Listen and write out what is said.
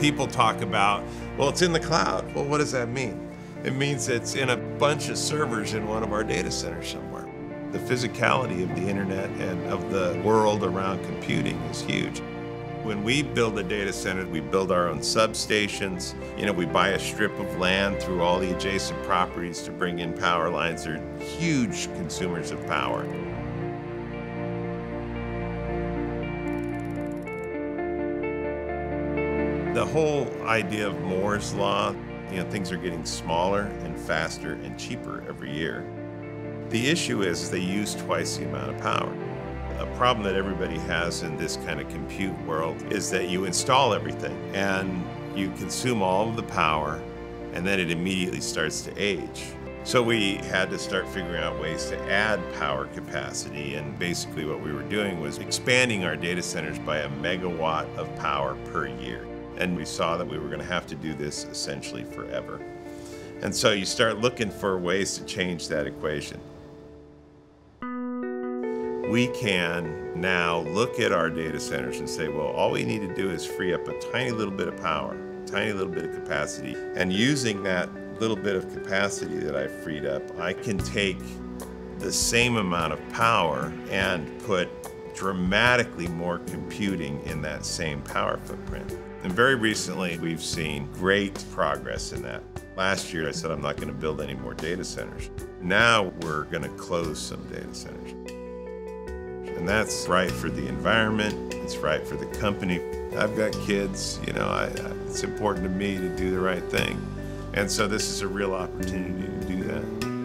People talk about, well, it's in the cloud. Well, what does that mean? It means it's in a bunch of servers in one of our data centers somewhere. The physicality of the internet and of the world around computing is huge. When we build a data center, we build our own substations. You know, we buy a strip of land through all the adjacent properties to bring in power lines. They're huge consumers of power. The whole idea of Moore's Law, you know, things are getting smaller and faster and cheaper every year. The issue is they use twice the amount of power. A problem that everybody has in this kind of compute world is that you install everything and you consume all of the power and then it immediately starts to age. So we had to start figuring out ways to add power capacity and basically what we were doing was expanding our data centers by a megawatt of power per year. And we saw that we were going to have to do this essentially forever. And so you start looking for ways to change that equation. We can now look at our data centers and say, well, all we need to do is free up a tiny little bit of power, tiny little bit of capacity. And using that little bit of capacity that I freed up, I can take the same amount of power and put dramatically more computing in that same power footprint. And very recently, we've seen great progress in that. Last year, I said I'm not going to build any more data centers. Now we're going to close some data centers. And that's right for the environment, it's right for the company. I've got kids, you know, I, I, it's important to me to do the right thing. And so this is a real opportunity to do that.